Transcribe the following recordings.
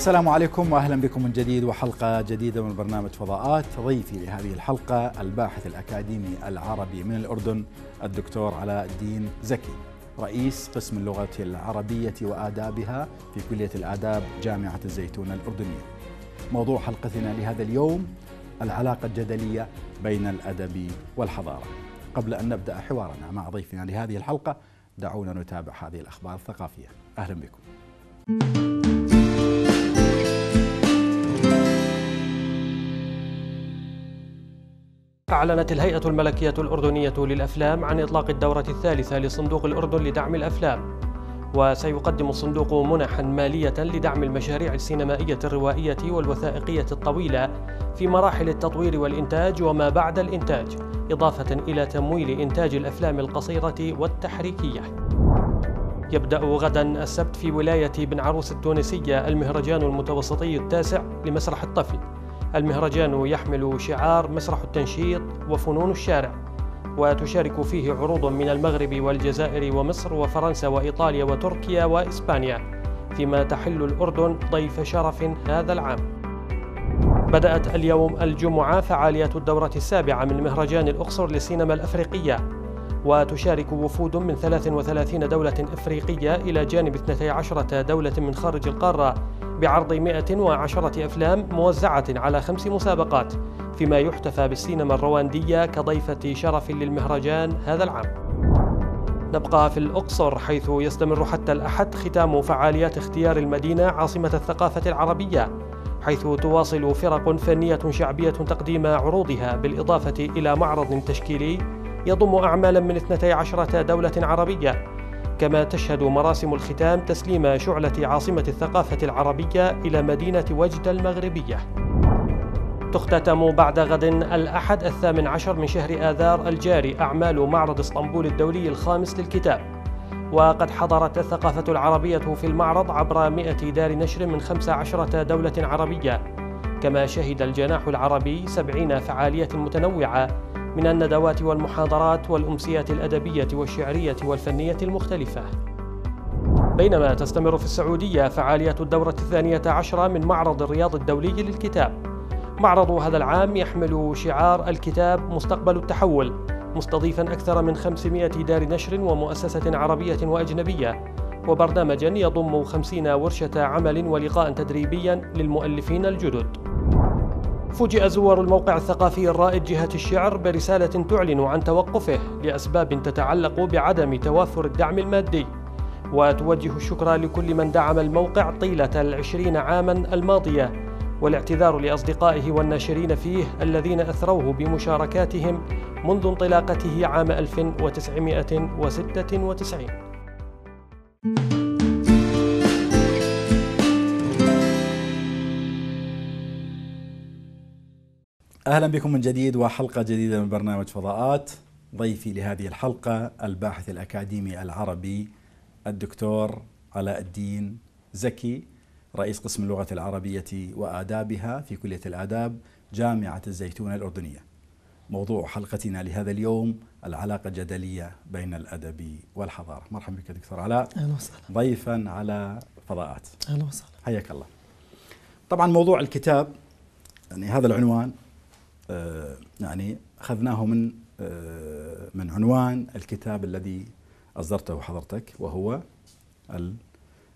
السلام عليكم وأهلا بكم من جديد وحلقة جديدة من برنامج فضاءات ضيفي لهذه الحلقة الباحث الأكاديمي العربي من الأردن الدكتور علاء الدين زكي رئيس قسم اللغة العربية وآدابها في كلية الآداب جامعة الزيتون الاردنيه. موضوع حلقتنا لهذا اليوم العلاقة الجدلية بين الأدب والحضارة. قبل أن نبدأ حوارنا مع ضيفنا لهذه الحلقة دعونا نتابع هذه الأخبار الثقافية. أهلا بكم. أعلنت الهيئة الملكية الأردنية للأفلام عن إطلاق الدورة الثالثة لصندوق الأردن لدعم الأفلام. وسيقدم الصندوق منحا مالية لدعم المشاريع السينمائية الروائية والوثائقية الطويلة في مراحل التطوير والإنتاج وما بعد الإنتاج إضافة إلى تمويل إنتاج الأفلام القصيرة والتحريكية. يبدأ غدا السبت في ولاية بن عروس التونسية المهرجان المتوسطي التاسع لمسرح الطفل. المهرجان يحمل شعار مسرح التنشيط وفنون الشارع وتشارك فيه عروض من المغرب والجزائر ومصر وفرنسا وإيطاليا وتركيا وإسبانيا فيما تحل الأردن ضيف شرف هذا العام. بدأت اليوم الجمعة فعاليات الدورة السابعة من مهرجان الأقصر للسينما الأفريقية. وتشارك وفود من 33 دولة إفريقية إلى جانب 12 دولة من خارج القارة بعرض 110 أفلام موزعة على خمس مسابقات فيما يحتفى بالسينما الرواندية كضيفة شرف للمهرجان هذا العام. نبقى في الأقصر حيث يستمر حتى الأحد ختام فعاليات اختيار المدينة عاصمة الثقافة العربية حيث تواصل فرق فنية شعبية تقديم عروضها بالإضافة إلى معرض تشكيلي يضم أعمالا من 12 دولة عربية. كما تشهد مراسم الختام تسليم شعلة عاصمة الثقافة العربية إلى مدينة وجد المغربية. تختتم بعد غد الأحد الثامن عشر من شهر آذار الجاري أعمال معرض إسطنبول الدولي الخامس للكتاب. وقد حضرت الثقافة العربية في المعرض عبر مئة دار نشر من خمس عشرة دولة عربية. كما شهد الجناح العربي سبعين فعالية متنوعة من الندوات والمحاضرات والأمسيات الأدبية والشعرية والفنية المختلفة. بينما تستمر في السعودية فعاليات الدورة الثانية عشرة من معرض الرياض الدولي للكتاب. معرض هذا العام يحمل شعار الكتاب مستقبل التحول مستضيفا أكثر من 500 دار نشر ومؤسسة عربية وأجنبية وبرنامجا يضم 50 ورشة عمل ولقاء تدريبيا للمؤلفين الجدد. فوجئ زوار الموقع الثقافي الرائد جهة الشعر برسالة تعلن عن توقفه لأسباب تتعلق بعدم توافر الدعم المادي. وتوجه الشكر لكل من دعم الموقع طيلة العشرين عاما الماضية. والاعتذار لأصدقائه والناشرين فيه الذين أثروه بمشاركاتهم منذ انطلاقته عام 1996 أهلا بكم من جديد وحلقة جديدة من برنامج فضاءات ضيفي لهذه الحلقة الباحث الأكاديمي العربي الدكتور علاء الدين زكي رئيس قسم اللغة العربية وآدابها في كلية الآداب جامعة الزيتون الأردنية. موضوع حلقتنا لهذا اليوم العلاقة الجدلية بين الأدب والحضارة. مرحبا بك دكتور علاء. أهلا وسهلا. ضيفا على فضاءات. أهلا وسهلا. حياك الله. طبعا موضوع الكتاب يعني هذا العنوان يعني أخذناه من آه، من عنوان الكتاب الذي أصدرته حضرتك وهو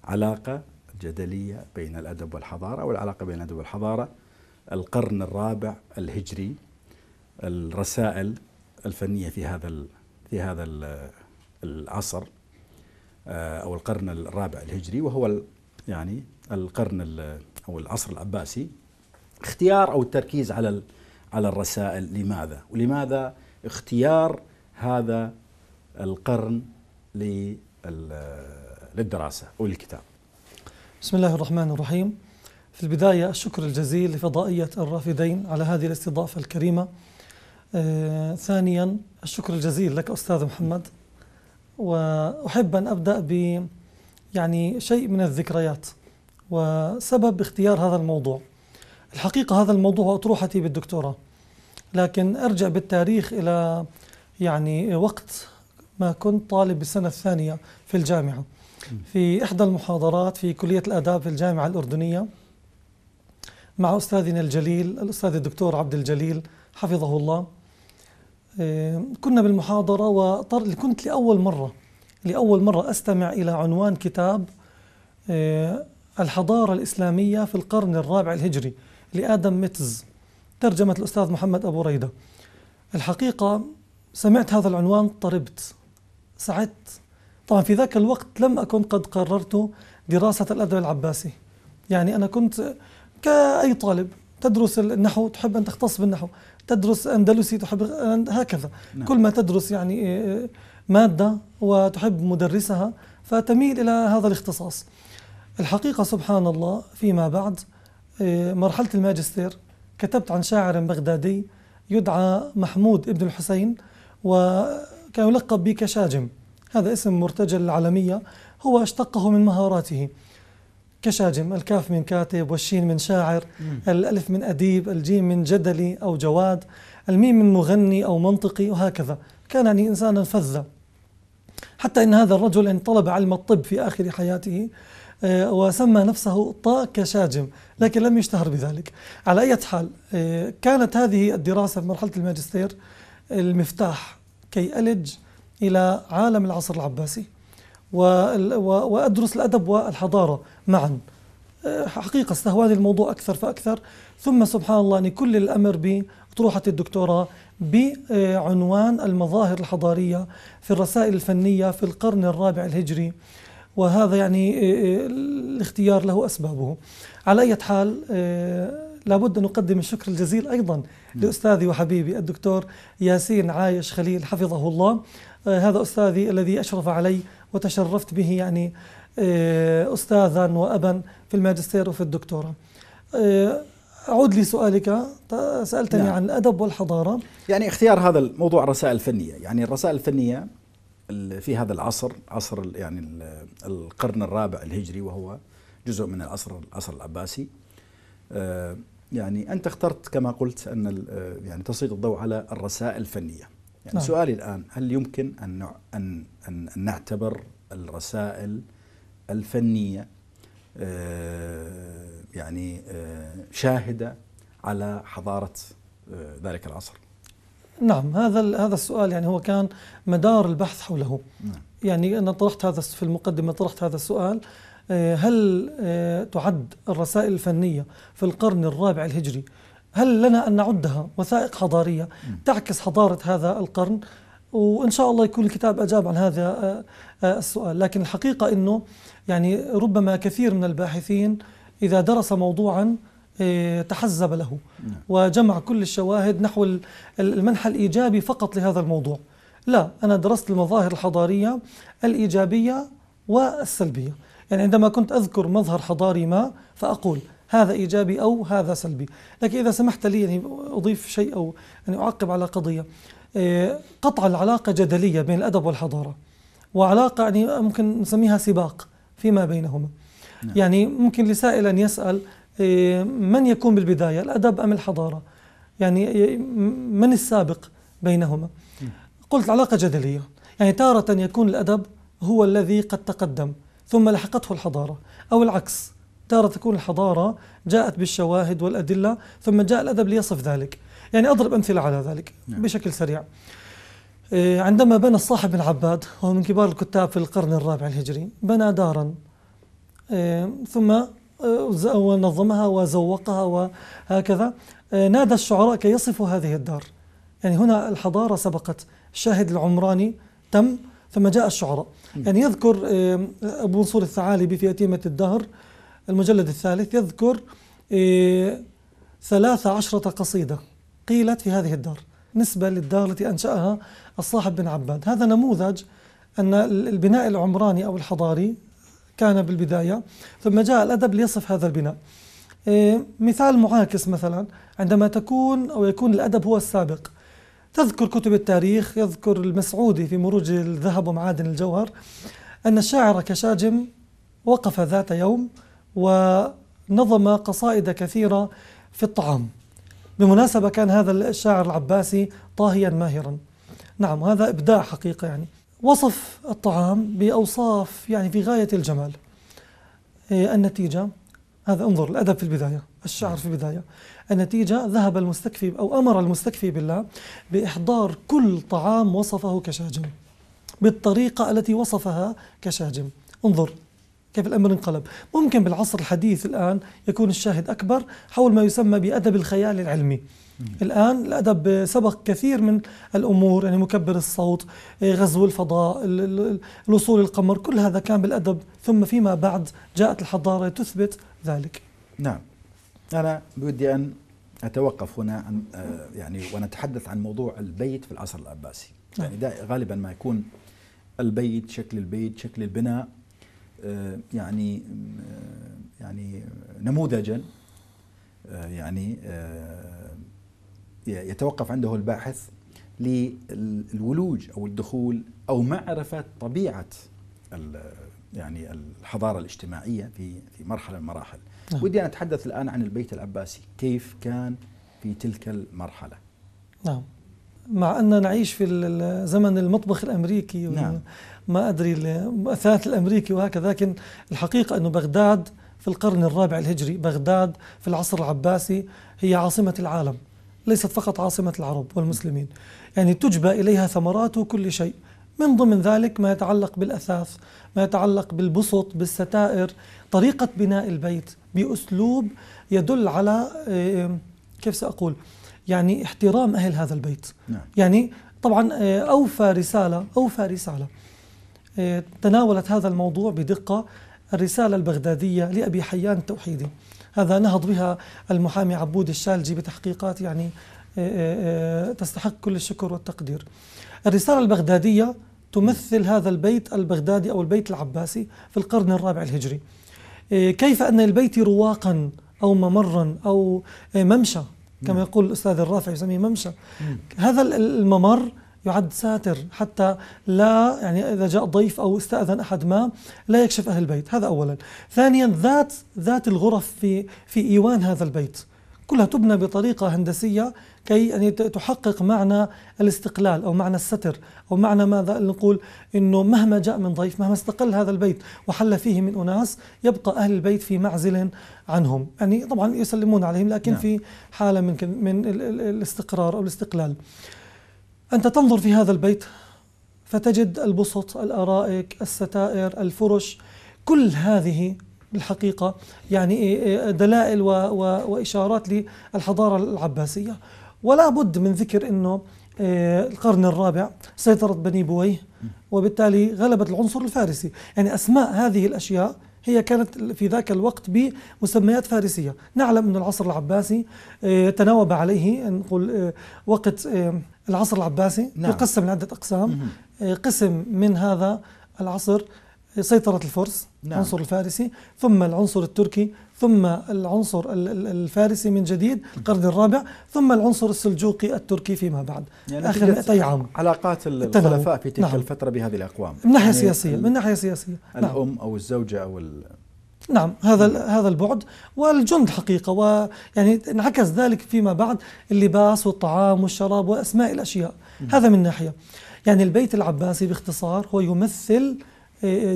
العلاقة الجدلية بين الأدب والحضارة أو العلاقة بين الأدب والحضارة القرن الرابع الهجري الرسائل الفنية في هذا في هذا العصر آه، أو القرن الرابع الهجري وهو يعني القرن أو العصر العباسي. اختيار أو التركيز على على الرسائل. لماذا؟ ولماذا اختيار هذا القرن للدراسة أو للكتاب؟ بسم الله الرحمن الرحيم. في البداية الشكر الجزيل لفضائية الرافدين على هذه الاستضافة الكريمة. آه ثانيا الشكر الجزيل لك أستاذ محمد. وأحب أن أبدأ ب يعني شيء من الذكريات وسبب اختيار هذا الموضوع. الحقيقة هذا الموضوع أطروحتي بالدكتوراه. لكن أرجع بالتاريخ إلى يعني وقت ما كنت طالب بالسنة الثانية في الجامعة. في إحدى المحاضرات في كلية الآداب في الجامعة الأردنية مع أستاذنا الجليل الأستاذ الدكتور عبد الجليل حفظه الله. آه، كنا بالمحاضرة وكنت لأول مرة لأول مرة أستمع إلى عنوان كتاب آه، الحضارة الإسلامية في القرن الرابع الهجري لآدم ميتز. ترجمة الأستاذ محمد أبو ريدة. الحقيقة سمعت هذا العنوان طربت. سعدت. طبعا في ذاك الوقت لم أكن قد قررت دراسة الأدب العباسي. يعني أنا كنت كأي طالب تدرس النحو تحب أن تختص بالنحو تدرس أندلسي تحب هكذا. نعم. كل ما تدرس يعني آه، مادة وتحب مدرسها فتميل إلى هذا الاختصاص. الحقيقة سبحان الله فيما بعد آه، مرحلة الماجستير كتبت عن شاعر بغدادي يدعى محمود ابن الحسين وكان يلقب بكشاجم هذا اسم مرتجل العالمية هو اشتقه من مهاراته. كشاجم الكاف من كاتب والشين من شاعر الألف من أديب الجيم من جدلي أو جواد الميم من مغني أو منطقي وهكذا. كان يعني إنسانا فذا. حتى إن هذا الرجل إن طلب علم الطب في آخر حياته وسمى نفسه طا كشاجم لكن لم يشتهر بذلك. على أي حال آه، كانت هذه الدراسة في مرحلة الماجستير المفتاح كي ألج إلى عالم العصر العباسي وأدرس الأدب والحضارة معا. أه، حقيقة استهواني الموضوع أكثر فأكثر. ثم سبحان الله أن كل الأمر بأطروحة الدكتوراه بعنوان المظاهر الحضارية في الرسائل الفنية في القرن الرابع الهجري. وهذا يعني أه، أه، الاختيار له أسبابه. على أي حال لابد أن أقدم الشكر الجزيل أيضا لأستاذي وحبيبي الدكتور ياسين عايش خليل حفظه الله. هذا أستاذي الذي أشرف علي وتشرفت به يعني أستاذا وأبا في الماجستير وفي الدكتوراه. أعود لسؤالك. سألتني نعم. عن الأدب والحضارة. يعني اختيار هذا الموضوع الرسائل الفنية. يعني الرسائل الفنية في هذا العصر عصر يعني القرن الرابع الهجري وهو جزء من العصر العصر العباسي. آه، يعني أنت اخترت كما قلت أن يعني تسليط الضوء على الرسائل الفنية. يعني نعم. سؤالي الآن هل يمكن أن أن أن نعتبر الرسائل الفنية آه، يعني آه، شاهدة على حضارة آه، ذلك العصر؟ نعم هذا هذا السؤال يعني هو كان مدار البحث حوله. نعم. يعني أنا طرحت هذا في المقدمة طرحت هذا السؤال هل تعد الرسائل الفنية في القرن الرابع الهجري هل لنا أن نعدها وثائق حضارية تعكس حضارة هذا القرن؟ وإن شاء الله يكون الكتاب أجاب عن هذا آه، آه، السؤال. لكن الحقيقة أنه يعني ربما كثير من الباحثين إذا درس موضوعا آه، تحزب له. وجمع كل الشواهد نحو المنحى الإيجابي فقط لهذا الموضوع. لا أنا درست المظاهر الحضارية الإيجابية والسلبية. يعني عندما كنت أذكر مظهر حضاري ما فأقول هذا إيجابي أو هذا سلبي. لكن إذا سمحت لي يعني أضيف شيء أو يعني أعقب على قضية. إيه، قطع العلاقة جدلية بين الأدب والحضارة. وعلاقة يعني ممكن نسميها سباق فيما بينهما. نعم. يعني ممكن لسائل أن يسأل إيه، من يكون بالبداية الأدب أم الحضارة؟ يعني إيه، من السابق بينهما. قلت العلاقة جدلية. يعني تارة يكون الأدب هو الذي قد تقدم ثم لحقته الحضارة. أو العكس تارة تكون الحضارة جاءت بالشواهد والأدلة ثم جاء الأدب ليصف ذلك. يعني أضرب أمثلة على ذلك نعم. بشكل سريع. إيه، عندما بنى الصاحب بن عباد وهو من كبار الكتاب في القرن الرابع الهجري بنى دارا. إيه، ثم ونظمها وزوقها وهكذا. إيه، نادى الشعراء كي يصفوا هذه الدار. يعني هنا الحضارة سبقت. الشاهد العمراني تم ثم جاء الشعراء. يعني يذكر أبو منصور الثعالبي في أتيمة الدهر المجلد الثالث يذكر ثلاث عشرة قصيدة قيلت في هذه الدار نسبة للدار التي أنشأها الصاحب بن عباد. هذا نموذج أن البناء العمراني أو الحضاري كان بالبداية ثم جاء الأدب ليصف هذا البناء. إيه، مثال معاكس مثلا عندما تكون أو يكون الأدب هو السابق. تذكر كتب التاريخ يذكر المسعودي في مروج الذهب ومعادن الجوهر أن الشاعر كشاجم وقف ذات يوم ونظم قصائد كثيرة في الطعام. بمناسبة كان هذا الشاعر العباسي طاهيا ماهرا. نعم هذا إبداع حقيقة يعني. وصف الطعام بأوصاف يعني في غاية الجمال. إيه النتيجة هذا انظر الأدب في البداية الشعر في البداية. النتيجة ذهب المستكفي أو أمر المستكفي بالله بإحضار كل طعام وصفه كشاجم بالطريقة التي وصفها كشاجم. انظر كيف الأمر انقلب. ممكن بالعصر الحديث الآن يكون الشاهد أكبر حول ما يسمى بأدب الخيال العلمي. الآن الأدب سبق كثير من الأمور يعني مكبر الصوت غزو الفضاء الوصول القمر كل هذا كان بالأدب. ثم فيما بعد جاءت الحضارة تثبت ذلك. نعم. أنا بودي أن أتوقف هنا عن آه، يعني ونتحدث عن موضوع البيت في العصر العباسي. نعم. يعني غالبا ما يكون البيت شكل البيت شكل البناء آه، يعني آه، يعني نموذجا يعني يتوقف عنده الباحث للولوج أو الدخول أو معرفة طبيعة يعني الحضارة الاجتماعية في في مرحلة من المراحل. نعم. ودي ان أتحدث الآن عن البيت العباسي، كيف كان في تلك المرحلة؟ نعم. مع أننا نعيش في زمن المطبخ الأمريكي نعم. ما أدري الأثاث الأمريكي وهكذا لكن الحقيقة أنه بغداد في القرن الرابع الهجري بغداد في العصر العباسي هي عاصمة العالم ليست فقط عاصمة العرب والمسلمين. يعني تجبى إليها ثمرات كل شيء. من ضمن ذلك ما يتعلق بالأثاث ما يتعلق بالبسط بالستائر. طريقة بناء البيت بأسلوب يدل على آه، كيف سأقول؟ يعني احترام أهل هذا البيت. نعم. يعني طبعا آه، أوفى رسالة أوفى رسالة آه، تناولت هذا الموضوع بدقة. الرسالة البغدادية لأبي حيان التوحيدي. هذا نهض بها المحامي عبود الشالجي بتحقيقات يعني تستحق كل الشكر والتقدير. الرسالة البغدادية تمثل هذا البيت البغدادي أو البيت العباسي في القرن الرابع الهجري. كيف أن البيت رواقا أو ممرا أو ممشى كما نعم. يقول الأستاذ الرافع يسميه ممشى. هذا الممر يعد ساتر حتى لا يعني إذا جاء ضيف أو استأذن أحد ما لا يكشف أهل البيت. هذا أولا. ثانيا ذات ذات الغرف في في إيوان هذا البيت. كلها تبنى بطريقة هندسية كي يعني تحقق معنى الاستقلال أو معنى الستر أو معنى ماذا؟ نقول أنه مهما جاء من ضيف مهما استقل هذا البيت وحل فيه من أناس يبقى أهل البيت في معزل عنهم. يعني طبعا يسلمون عليهم لكن نعم. في حالة من من الاستقرار أو الاستقلال. أنت تنظر في هذا البيت فتجد البسط الأرائك الستائر الفرش كل هذه بالحقيقة يعني إيه، إيه، دلائل وإشارات للحضارة العباسية. ولا بد من ذكر أنه إيه، القرن الرابع سيطرت بني بويه وبالتالي غلبت العنصر الفارسي. يعني أسماء هذه الأشياء هي كانت في ذاك الوقت بمسميات فارسية نعلم أن العصر العباسي تناوب عليه نقول وقت العصر العباسي نعم. يقسم لعدة أقسام قسم من هذا العصر سيطرة الفرس نعم. العنصر الفارسي ثم العنصر التركي ثم العنصر الفارسي من جديد القرن الرابع ثم العنصر السلجوقي التركي فيما بعد يعني آخر 200 عام علاقات الخلفاء في تلك نعم. الفترة بهذه الأقوام من ناحية يعني سياسية من ناحية سياسية نعم. الأم نعم. أو الزوجة أو نعم هذا نعم. هذا البعد والجند حقيقة ويعني انعكس ذلك فيما بعد اللباس والطعام والشراب وأسماء الأشياء. هذا من ناحية يعني البيت العباسي باختصار هو يمثل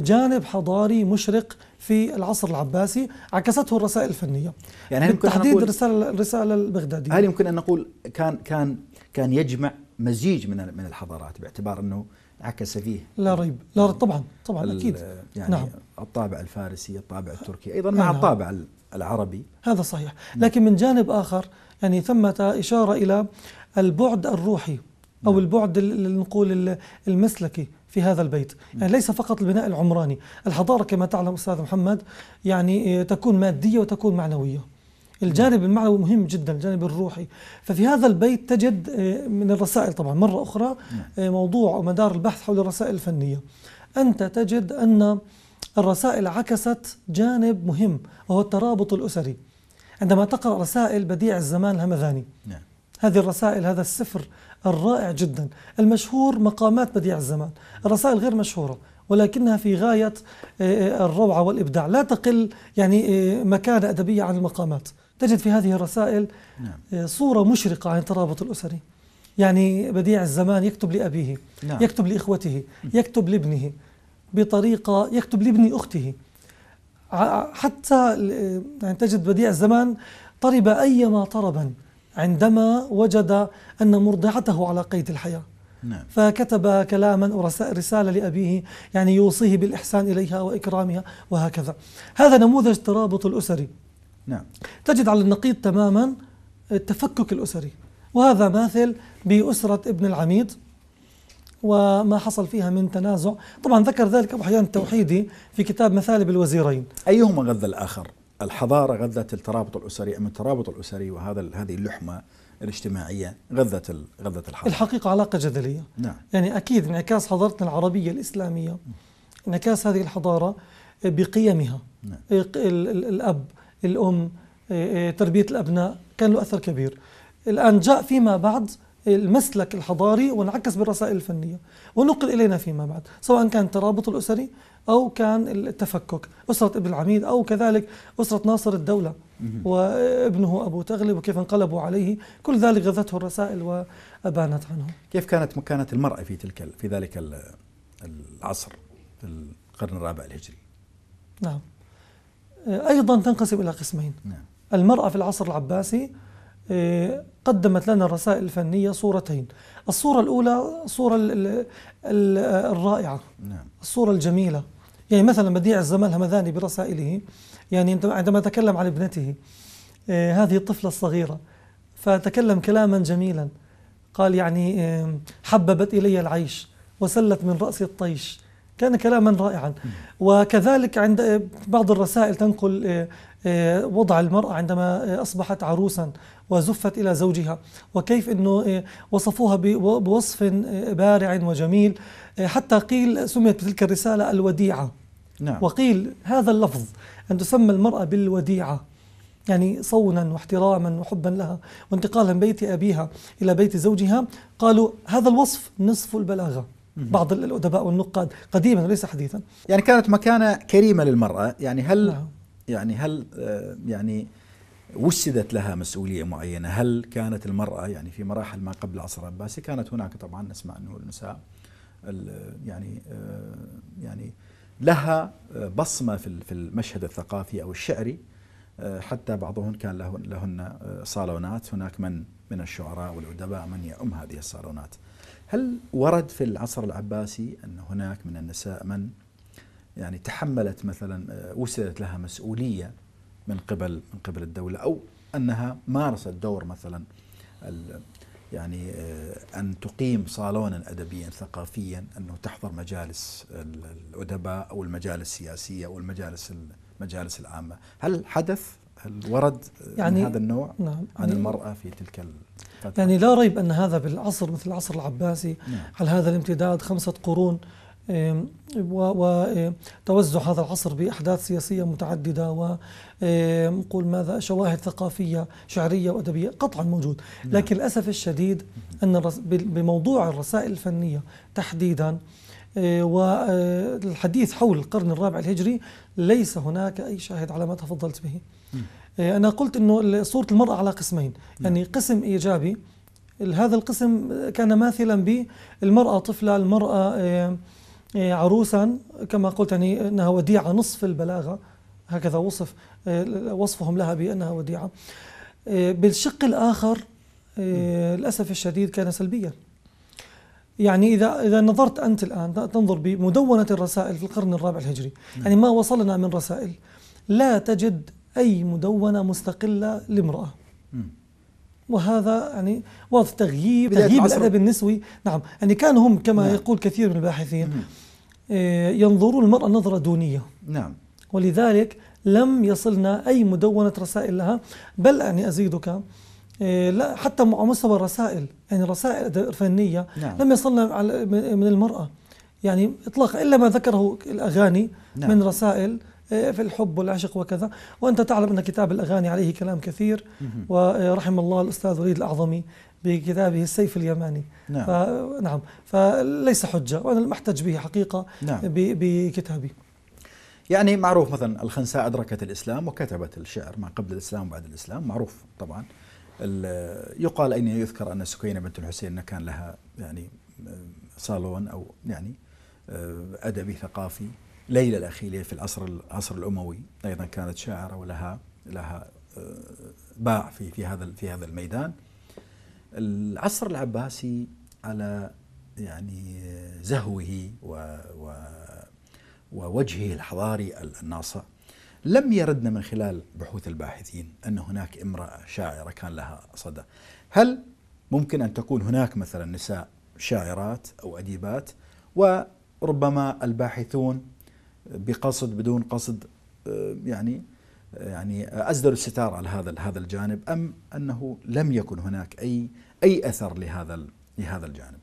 جانب حضاري مشرق في العصر العباسي عكسته الرسائل الفنية. يعني بالتحديد الرساله الرساله البغداديه هل يمكن أن نقول كان كان كان يجمع مزيج من من الحضارات باعتبار أنه عكس فيه؟ لا ريب. لا ريب. طبعا طبعا أكيد. يعني نعم. الطابع الفارسي الطابع التركي أيضا مع نعم. الطابع العربي. هذا صحيح. لكن من جانب آخر يعني ثمة إشارة إلى البعد الروحي أو نعم. البعد نقول المسلكي. في هذا البيت. يعني ليس فقط البناء العمراني. الحضارة كما تعلم أستاذ محمد يعني آه، تكون مادية وتكون معنوية. الجانب المعنوي مهم جدا الجانب الروحي. ففي هذا البيت تجد آه، من الرسائل طبعا. مرة أخرى آه، موضوع ومدار البحث حول الرسائل الفنية. أنت تجد أن الرسائل عكست جانب مهم وهو الترابط الأسري. عندما تقرأ رسائل بديع الزمان الهمذاني نعم. هذه الرسائل هذا السفر الرائع جدا. المشهور مقامات بديع الزمان. الرسائل غير مشهورة ولكنها في غاية آه، آه، الروعة والإبداع. لا تقل يعني آه، مكانة أدبية عن المقامات. تجد في هذه الرسائل نعم. صورة مشرقة عن الترابط الأسري. يعني بديع الزمان يكتب لأبيه نعم. يكتب لإخوته يكتب لابنه بطريقة يكتب لابن أخته. حتى يعني تجد بديع الزمان طرب أيما طربا. عندما وجد أن مرضعته على قيد الحياة. نعم. فكتب كلاما ورسالة لأبيه يعني يوصيه بالإحسان إليها وإكرامها وهكذا. هذا نموذج ترابط الأسري. نعم. تجد على النقيض تماما التفكك الأسري. وهذا ماثل بأسرة ابن العميد وما حصل فيها من تنازع. طبعا ذكر ذلك أبو حيان التوحيدي في كتاب مثالب الوزيرين. أيهما غذى الآخر؟ الحضارة غذت الترابط الأسري أم الترابط الأسري وهذا هذه اللحمة الاجتماعية غذت غذت الحضارة. الحقيقة علاقة جدلية. نعم. يعني أكيد انعكاس حضارتنا العربية الإسلامية انعكاس هذه الحضارة بقيمها. نعم. الأب الأم تربية الأبناء كان له أثر كبير. الآن جاء فيما بعد المسلك الحضاري وانعكس بالرسائل الفنية. ونقل إلينا فيما بعد سواء كان الترابط الأسري أو كان التفكك. أسرة ابن العميد أو كذلك أسرة ناصر الدولة وابنه أبو تغلب وكيف انقلبوا عليه. كل ذلك غذته الرسائل وأبانت عنه. كيف كانت مكانة المرأة في تلك في ذلك العصر في القرن الرابع الهجري؟ نعم. أيضا تنقسم إلى قسمين. نعم. المرأة في العصر العباسي آه، قدمت لنا الرسائل الفنية صورتين. الصورة الأولى الصورة الرائعة. نعم. الصورة الجميلة. يعني مثلا بديع الزمان الهمذاني برسائله يعني عندما تكلم عن ابنته آه، هذه الطفلة الصغيرة فتكلم كلاما جميلا قال يعني آه، حببت إلي العيش وسلت من رأسي الطيش كان كلاما رائعا. وكذلك عند بعض الرسائل تنقل وضع المرأة عندما أصبحت عروسا وزفت إلى زوجها وكيف أنه آه، وصفوها بوصف آه، بارع وجميل آه، حتى قيل سميت بتلك الرسالة الوديعة. نعم. وقيل هذا اللفظ أن تسمى المرأة بالوديعة يعني صونا واحتراما وحبا لها وانتقالا من بيت أبيها إلى بيت زوجها. قالوا هذا الوصف نصف البلاغة. بعض الأدباء والنقاد قديما وليس حديثا. يعني كانت مكانة كريمة للمرأة. يعني هل نعم. يعني هل يعني وسدت لها مسؤولية معينة، هل كانت المرأة يعني في مراحل ما قبل العصر العباسي؟ كانت هناك طبعا نسمع أنه النساء يعني آه، يعني لها بصمة في في المشهد الثقافي أو الشعري آه، حتى بعضهن كان له لهن آه، صالونات، هناك من من الشعراء والأدباء من يؤم هذه الصالونات. هل ورد في العصر العباسي أن هناك من النساء من يعني تحملت مثلا وسدت لها مسؤولية من قبل من قبل الدولة أو أنها مارست دور مثلا يعني آه، أن تقيم صالونا أدبيا ثقافيا أنه تحضر مجالس الأدباء أو المجالس السياسية أو المجالس المجالس العامة. هل حدث؟ هل ورد يعني من هذا النوع نعم. عن يعني المرأة في تلك الفترة؟ يعني لا ريب أن هذا بالعصر مثل العصر العباسي. نعم. على هذا الامتداد خمسة قرون وتوزع هذا العصر بأحداث سياسية متعددة ونقول ماذا شواهد ثقافية شعرية وأدبية قطعا موجود نعم. لكن للأسف الشديد أن بموضوع الرسائل الفنية تحديدا والحديث حول القرن الرابع الهجري ليس هناك أي شاهد على ما تفضلت به أنا قلت أنه صورة المرأة على قسمين نعم. يعني قسم إيجابي هذا القسم كان ماثلا بالمرأة طفلة المرأة عروسا كما قلت يعني إنها وديعة نصف البلاغة. هكذا وصف إيه، وصفهم لها بأنها وديعة. إيه، بالشق الآخر للأسف الشديد كان سلبيا. يعني إذا إذا نظرت أنت الآن تنظر بمدونة الرسائل في القرن الرابع الهجري. يعني ما وصلنا من رسائل لا تجد أي مدونة مستقلة لامرأة. وهذا يعني واضح تغييب تغييب الأدب النسوي. نعم يعني كانوا هم كما نعم. يقول كثير من الباحثين آه، ينظرون المرأة نظرة دونية. نعم. ولذلك لم يصلنا أي مدونة رسائل لها. بل يعني أزيدك آه، لا حتى على مستوى الرسائل يعني رسائل فنية. نعم. لم يصلنا من المرأة. يعني إطلاقا إلا ما ذكره الأغاني نعم. من رسائل في الحب والعشق وكذا. وأنت تعلم أن كتاب الأغاني عليه كلام كثير. ورحم الله الأستاذ وليد الأعظمي بكتابه السيف اليماني. نعم. فنعم فليس حجة وأنا لم أحتج به حقيقة نعم. بكتابي. يعني معروف مثلا الخنساء أدركت الإسلام وكتبت الشعر ما قبل الإسلام وبعد الإسلام معروف طبعا. يقال أين يذكر أن سكينة بنت الحسين كان لها يعني صالون أو يعني أدبي ثقافي. ليلى الأخيلية في العصر العصر الأموي. أيضا كانت شاعرة ولها لها باع في في هذا في هذا الميدان. العصر العباسي على يعني زهوه و, و ووجهه الحضاري الناصع لم يردنا من خلال بحوث الباحثين أن هناك امرأة شاعرة كان لها صدى. هل ممكن أن تكون هناك مثلا نساء شاعرات أو أديبات؟ وربما الباحثون بقصد بدون قصد يعني يعني أسدلوا الستار على هذا هذا الجانب أم أنه لم يكن هناك أي أي أثر لهذا لهذا الجانب؟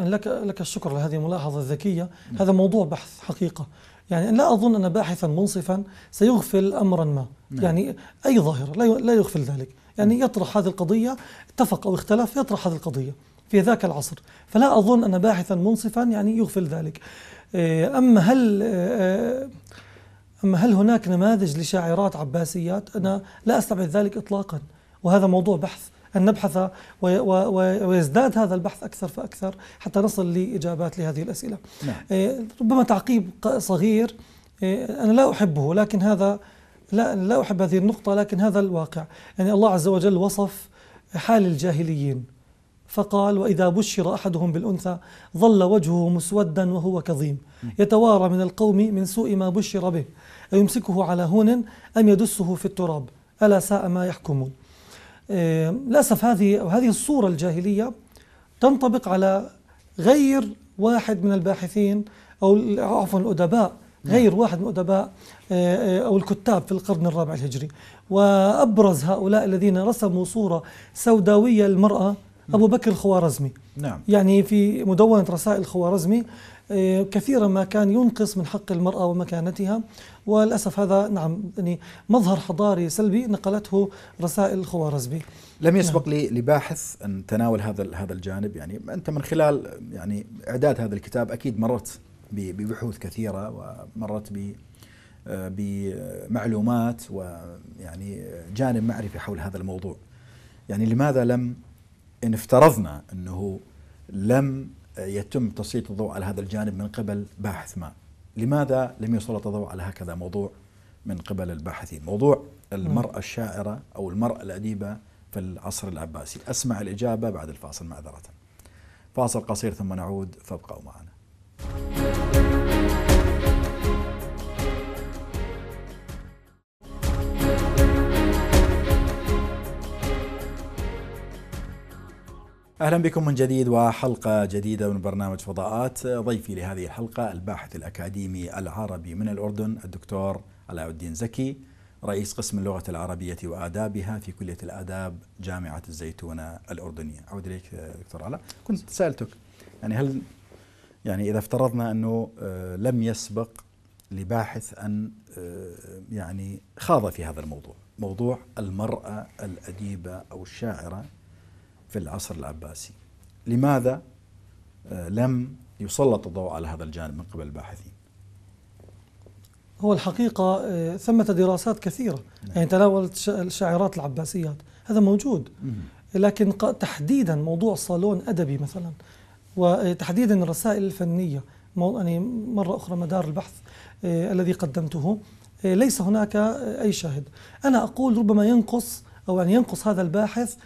لك لك الشكر لهذه الملاحظة الذكية. هذا موضوع بحث حقيقة. يعني لا أظن أن باحثا منصفا سيغفل أمرا ما. نعم. يعني أي ظاهرة لا يغفل ذلك. يعني يطرح هذه القضية اتفق أو اختلف يطرح هذه القضية في ذاك العصر. فلا أظن أن باحثا منصفا يعني يغفل ذلك. آه، أما هل آه، أما هل هناك نماذج لشاعرات عباسيات؟ أنا لا أستبعد ذلك إطلاقا وهذا موضوع بحث. أن نبحث ويزداد هذا البحث أكثر فأكثر حتى نصل لإجابات لهذه الأسئلة. نعم. آه، ربما تعقيب صغير. آه، أنا لا أحبه لكن هذا لا لا أحب هذه النقطة لكن هذا الواقع. يعني الله عز وجل وصف حال الجاهليين. فقال وإذا بشر أحدهم بالأنثى ظل وجهه مسودا وهو كظيم. يتوارى من القوم من سوء ما بشر به. أيمسكه على هون أم يدسه في التراب؟ ألا ساء ما يحكمون. للأسف هذه هذه الصورة الجاهلية تنطبق على غير واحد من الباحثين أو عفوا الأدباء نعم. غير واحد من الأدباء آه، آه، أو الكتاب في القرن الرابع الهجري. وأبرز هؤلاء الذين رسموا صورة سوداوية للمرأة أبو بكر الخوارزمي. نعم. يعني في مدونة رسائل الخوارزمي كثيرا ما كان ينقص من حق المرأة ومكانتها وللأسف هذا نعم يعني مظهر حضاري سلبي نقلته رسائل الخوارزمي. لم يسبق نعم. لباحث أن تناول هذا هذا الجانب. يعني أنت من خلال يعني إعداد هذا الكتاب أكيد مررت ببحوث كثيرة ومرت ب بمعلومات ويعني جانب معرفي حول هذا الموضوع. يعني لماذا لم إن افترضنا أنه لم يتم تسليط الضوء على هذا الجانب من قبل باحث ما. لماذا لم يسلط الضوء على هكذا موضوع من قبل الباحثين؟ موضوع المرأة الشاعرة أو المرأة الأديبة في العصر العباسي. أسمع الإجابة بعد الفاصل معذرة. فاصل قصير ثم نعود فابقوا معنا. أهلا بكم من جديد وحلقة جديدة من برنامج فضاءات ضيفي لهذه الحلقة الباحث الأكاديمي العربي من الأردن الدكتور علاء الدين زكي رئيس قسم اللغة العربية وآدابها في كلية الآداب جامعة الزيتونة الأردنية. أعود إليك دكتور علاء. كنت سألتك يعني هل يعني إذا افترضنا أنه آه، لم يسبق لباحث أن آه، يعني خاض في هذا الموضوع موضوع المرأة الأديبة أو الشاعرة في العصر العباسي. لماذا؟ آه، لم يسلط الضوء على هذا الجانب من قبل الباحثين. هو الحقيقة آه، ثمة دراسات كثيرة. نعم. يعني تناولت الشاعرات العباسيات. هذا موجود. لكن تحديدا موضوع صالون أدبي مثلا وتحديدا الرسائل الفنية يعني مرة أخرى مدار البحث آه، الذي قدمته ليس هناك أي شاهد. أنا أقول ربما ينقص أو يعني ينقص هذا الباحث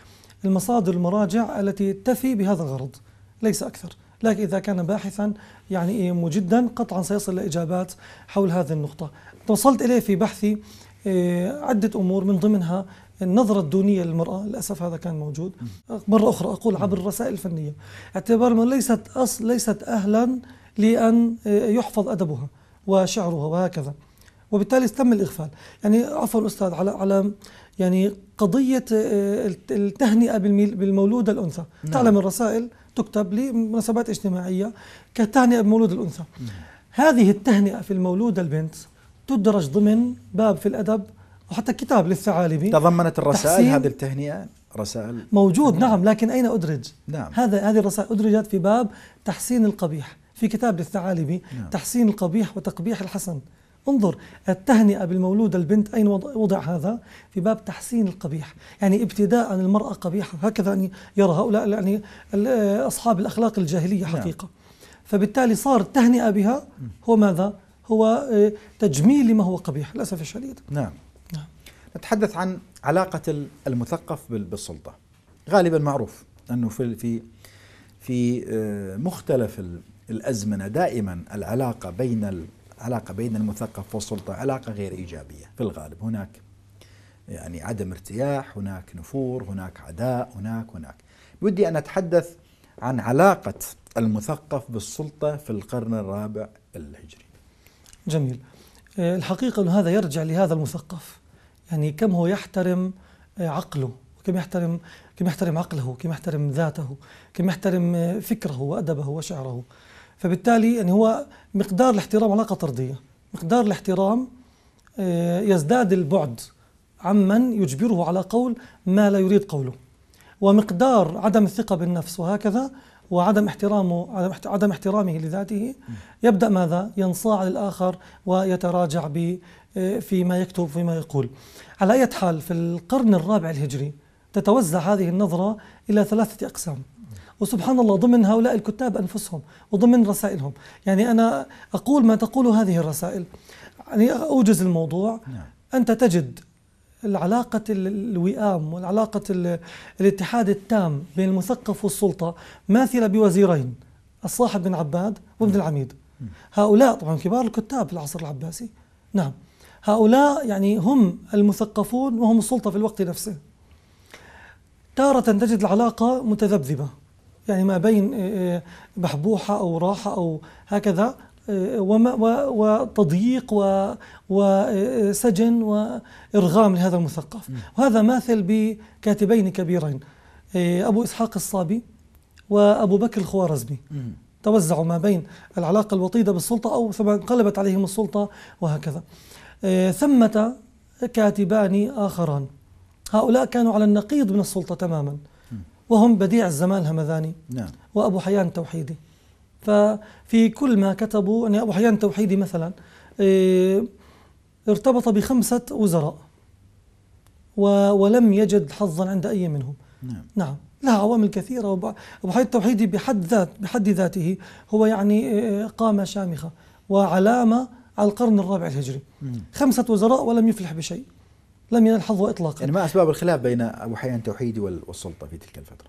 المصادر المراجع التي تفي بهذا الغرض ليس أكثر. لكن إذا كان باحثا يعني مجدا قطعا سيصل إلى حول هذه النقطة. وصلت إليه في بحثي آه، عدة أمور من ضمنها النظرة الدونية للمرأة للأسف هذا كان موجود. مرة أخرى أقول عبر الرسائل الفنية اعتبار ليست أصل ليست أهلا لأن آه، يحفظ أدبها وشعرها وهكذا. وبالتالي تم الإغفال. يعني عفوا أستاذ على على يعني قضية آه، التهنئة بالمولودة الأنثى نعم. تعلم الرسائل تكتب لمناسبات اجتماعية كتهنئة بمولود الأنثى نعم. هذه التهنئة في المولودة البنت تدرج ضمن باب في الأدب وحتى كتاب للثعالبي تضمنت الرسائل هذه التهنئة رسائل موجود نعم. نعم لكن أين أدرج نعم. هذا هذه الرسائل أدرجت في باب تحسين القبيح في كتاب للثعالبي نعم. تحسين القبيح وتقبيح الحسن انظر التهنئة بالمولود البنت أين وضع هذا؟ في باب تحسين القبيح. يعني ابتداء المرأة قبيحة هكذا يعني يرى هؤلاء يعني أصحاب الأخلاق الجاهلية نعم. حقيقة. نعم. فبالتالي صار التهنئة بها هو ماذا؟ هو آه، تجميل لما هو قبيح للأسف الشديد. نعم. نعم. نتحدث عن علاقة المثقف بالسلطة. غالبا معروف أنه في في في آه، مختلف الأزمنة دائما العلاقة بين العلاقة بين المثقف والسلطة علاقة غير إيجابية. في الغالب هناك يعني عدم ارتياح هناك نفور هناك عداء هناك هناك. بدي أن أتحدث عن علاقة المثقف بالسلطة في القرن الرابع الهجري. جميل. آه، الحقيقة أن هذا يرجع لهذا المثقف. يعني كم هو يحترم آه، عقله وكم يحترم كم يحترم عقله كم يحترم ذاته كم يحترم آه، فكره وأدبه وشعره. فبالتالي يعني هو مقدار الاحترام علاقة طردية. مقدار الاحترام يزداد البعد عمن يجبره على قول ما لا يريد قوله. ومقدار عدم الثقة بالنفس وهكذا وعدم احترامه عدم احترامه لذاته يبدأ ماذا؟ ينصاع للآخر ويتراجع آه، فيما يكتب فيما يقول. على أي حال في القرن الرابع الهجري تتوزع هذه النظرة إلى ثلاثة أقسام. وسبحان الله ضمن هؤلاء الكتاب أنفسهم وضمن رسائلهم. يعني أنا أقول ما تقول هذه الرسائل. يعني أوجز الموضوع. نعم. أنت تجد العلاقة الوئام والعلاقة الاتحاد التام بين المثقف والسلطة ماثلة بوزيرين الصاحب بن عباد وابن العميد. هؤلاء طبعا كبار الكتاب في العصر العباسي. نعم. هؤلاء يعني هم المثقفون وهم السلطة في الوقت نفسه. تارة تجد العلاقة متذبذبة. يعني ما بين بحبوحة أو راحة أو هكذا وتضييق وسجن وإرغام لهذا المثقف. وهذا ماثل بكاتبين كبيرين أبو إسحاق الصابي وأبو بكر الخوارزمي. توزعوا ما بين العلاقة الوطيدة بالسلطة أو ثم انقلبت عليهم السلطة وهكذا. ثمة كاتبان آخران. هؤلاء كانوا على النقيض من السلطة تماما. وهم بديع الزمان الهمذاني نعم. وأبو حيان التوحيدي ففي كل ما كتبوا يعني أبو حيان التوحيدي مثلا إيه، ارتبط بخمسة وزراء. ولم يجد حظا عند أي منهم. نعم, نعم. لها عوامل كثيرة. أبو حيان التوحيدي بحد ذات بحد ذاته هو يعني إيه، قامة شامخة وعلامة على القرن الرابع الهجري. مم. خمسة وزراء ولم يفلح بشيء. لم ينال حظه إطلاقا. يعني ما أسباب الخلاف بين أبو حيان التوحيدي والسلطة في تلك الفترة؟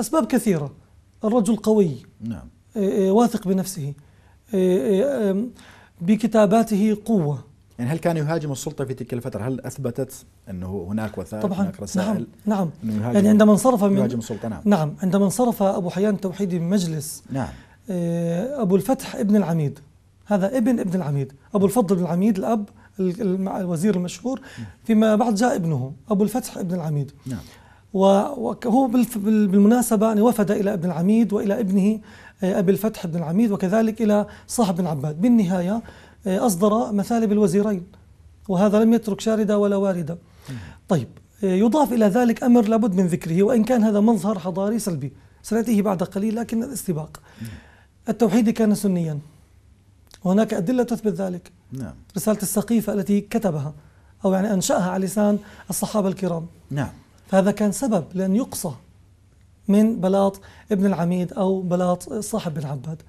أسباب كثيرة. الرجل قوي نعم. إيه، إيه، واثق بنفسه إيه، بكتاباته قوة. يعني هل كان يهاجم السلطة في تلك الفترة؟ هل أثبتت أنه هناك وثائق طبعا. هناك رسائل؟ نعم نعم. يعني عندما انصرف من يهاجم السلطة نعم. نعم عندما انصرف أبو حيان التوحيدي من مجلس نعم. أبو الفتح ابن العميد. هذا ابن ابن العميد. أبو الفضل بن العميد الأب الوزير المشهور فيما بعد جاء ابنه أبو الفتح ابن العميد. نعم. وهو بالمناسبة يعني وفد إلى ابن العميد وإلى ابنه آه، أبي الفتح بن العميد وكذلك إلى صاحب بن عباد. بالنهاية آه، أصدر مثالب الوزيرين وهذا لم يترك شاردة ولا واردة. طيب آه، يضاف إلى ذلك أمر لابد من ذكره وإن كان هذا مظهر حضاري سلبي. سنأتيه بعد قليل لكن الاستباق التوحيد كان سنيا. وهناك أدلة تثبت ذلك. نعم. رسالة السقيفة التي كتبها أو يعني أنشأها على لسان الصحابة الكرام. نعم. فهذا كان سبب لأن يقصى من بلاط ابن العميد أو بلاط صاحب بن عباد.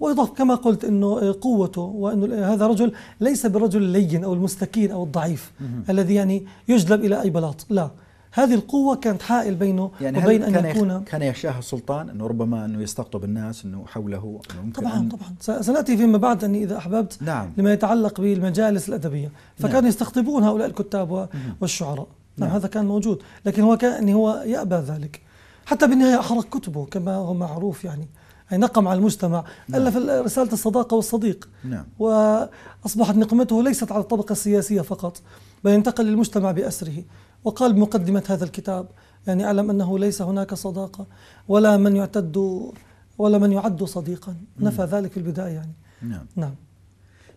ويضاف كما قلت أنه قوته وأنه هذا رجل ليس بالرجل اللين أو المستكين أو الضعيف الذي يعني يجلب إلى أي بلاط. لا. هذه القوة كانت حائل بينه يعني وبين أن يكون كان يخشاها السلطان أنه ربما أنه يستقطب الناس أنه حوله أنه ممكن طبعا أن طبعا. سنأتي فيما بعد أني إذا أحببت نعم. لما يتعلق بالمجالس الأدبية. فكانوا نعم يستقطبون هؤلاء الكتاب والشعراء. نعم, نعم. هذا كان موجود. لكن هو كان يعني هو يأبى ذلك. حتى بالنهاية أحرق كتبه كما هو معروف يعني. يعني نقم على المجتمع. نعم. ألف رسالة الصداقة والصديق. نعم. وأصبحت نقمته ليست على الطبقة السياسية فقط بل انتقل للمجتمع بأسره. وقال بمقدمة هذا الكتاب يعني أعلم أنه ليس هناك صداقة ولا من يعتد ولا من يعد صديقا. نفى ذلك في البداية يعني. نعم. نعم.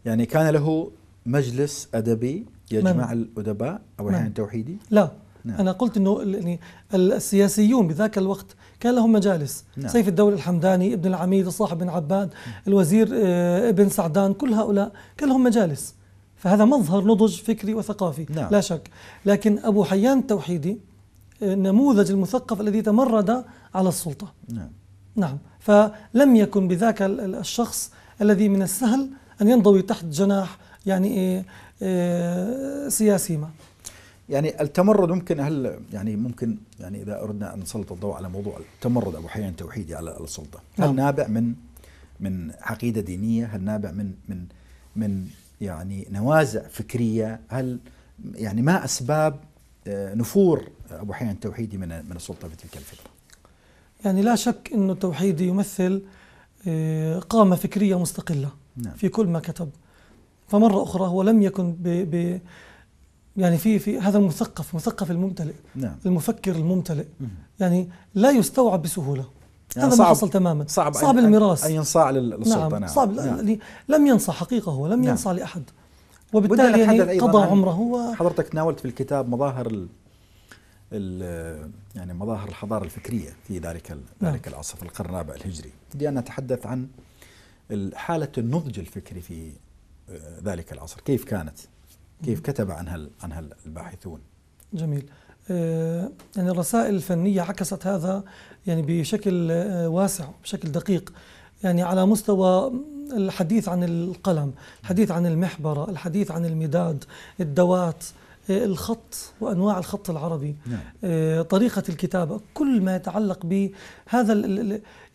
يعني كان له مجلس أدبي يجمع من؟ الأدباء أو أحيانا توحيدي؟ لا. نعم. أنا قلت أنه يعني السياسيون بذاك الوقت كان لهم مجالس. نعم. سيف الدولة الحمداني ابن العميد صاحب بن عباد الوزير آه، ابن سعدان كل هؤلاء كان لهم مجالس. فهذا مظهر نضج فكري وثقافي نعم. لا شك لكن أبو حيان التوحيدي آه، نموذج المثقف الذي تمرد على السلطة نعم. نعم فلم يكن بذاك الشخص الذي من السهل أن ينضوي تحت جناح يعني إيه إيه سياسي ما يعني التمرد ممكن هل يعني ممكن يعني إذا أردنا أن نسلط الضوء على موضوع التمرد أبو حيان التوحيدي على السلطة، هل نعم. نابع من من عقيدة دينية؟ هل نابع من من من يعني نوازع فكرية؟ هل يعني ما أسباب آه، نفور أبو حيان التوحيدي من من السلطة في تلك الفترة؟ يعني لا شك أنه التوحيدي يمثل إيه قامة فكرية مستقلة نعم في كل ما كتب فمرة أخرى هو لم يكن ب ب يعني في في هذا المثقف مثقف الممتلئ نعم المفكر الممتلئ مم. يعني لا يستوعب بسهولة يعني هذا حصل تماما صعب صعب أن- الميراث أن ينصاع لل- للسلطة نعم نعم, صعب نعم. لم ينصح حقيقة هو لم نعم. ينصح لأحد وبالتالي يعني قضى عمره و حضرتك تناولت في الكتاب مظاهر ال ال يعني مظاهر الحضارة الفكرية في ذلك ال- نعم. ذلك العصر في القرن الرابع الهجري. بدي أن نتحدث عن ال- حالة النضج الفكري في آه، ذلك العصر، كيف كانت؟ كيف كتب عنها عنها الباحثون؟ جميل يعني الرسائل الفنية عكست هذا يعني بشكل آه، واسع بشكل دقيق. يعني على مستوى الحديث عن القلم الحديث عن المحبرة الحديث عن المداد الدوات آه، الخط وأنواع الخط العربي نعم. آه، طريقة الكتابة كل ما يتعلق بهذا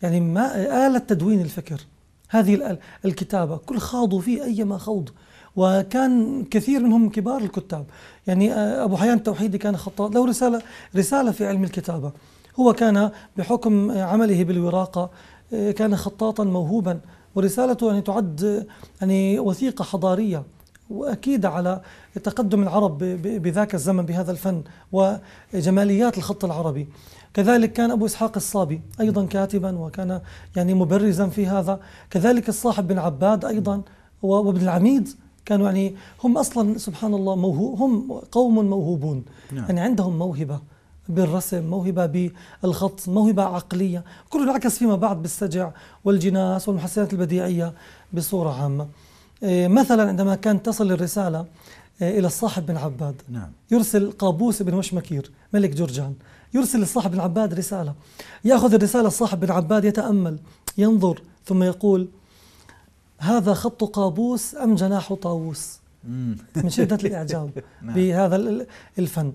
يعني ما آلة تدوين الفكر. هذه ال- الكتابة كل خاضوا فيه أيما خوض. وكان كثير منهم كبار الكتاب. يعني آه، أبو حيان التوحيدي كان خطاط له رسالة رسالة في علم الكتابة. هو كان بحكم عمله بالوراقة آه، كان خطاطا موهوبا ورسالته يعني تعد يعني وثيقة حضارية وأكيد على تقدم العرب بذاك الزمن بهذا الفن وجماليات الخط العربي. كذلك كان أبو إسحاق الصابي أيضا كاتبا وكان يعني مبرزا في هذا. كذلك الصاحب بن عباد أيضا و- وابن العميد كانوا يعني هم أصلا سبحان الله موهو هم قوم موهوبون. نعم. يعني عندهم موهبة بالرسم موهبة بالخط موهبة عقلية. كله انعكس فيما بعد بالسجع والجناس والمحسنات البديعية بصورة عامة. إيه، مثلا عندما كانت تصل الرسالة إيه، إلى الصاحب بن عباد. نعم. يرسل قابوس بن وشمكير ملك جرجان. يرسل للصاحب بن عباد رسالة. يأخذ الرسالة الصاحب بن عباد يتأمل ينظر ثم يقول هذا خط قابوس أم جناح طاووس. من شدة الإعجاب نعم. بهذا ال- الفن.